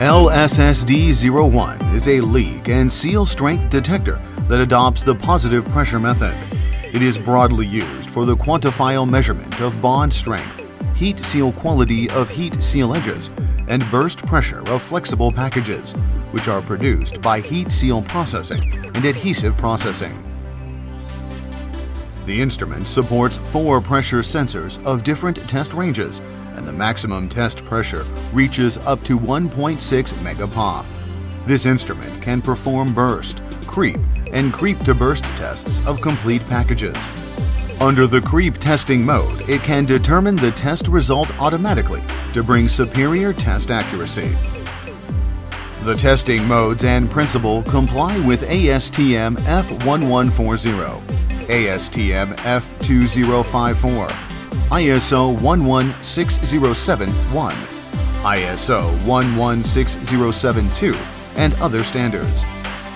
LSSD01 is a leak and seal strength detector that adopts the positive pressure method. It is broadly used for the quantifiable measurement of bond strength, heat seal quality of heat seal edges, and burst pressure of flexible packages, which are produced by heat seal processing and adhesive processing. The instrument supports four pressure sensors of different test ranges and the maximum test pressure reaches up to 1.6 megapa. This instrument can perform burst, creep, and creep to burst tests of complete packages. Under the creep testing mode, it can determine the test result automatically to bring superior test accuracy. The testing modes and principle comply with ASTM F1140, ASTM F2054, ISO 11607-1, ISO 116072, and other standards.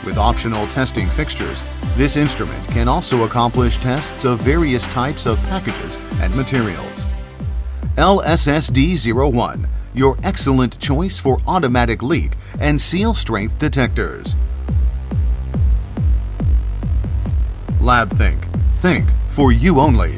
With optional testing fixtures, this instrument can also accomplish tests of various types of packages and materials. LSSD01, your excellent choice for automatic leak and seal strength detectors. LabThink. Think for you only.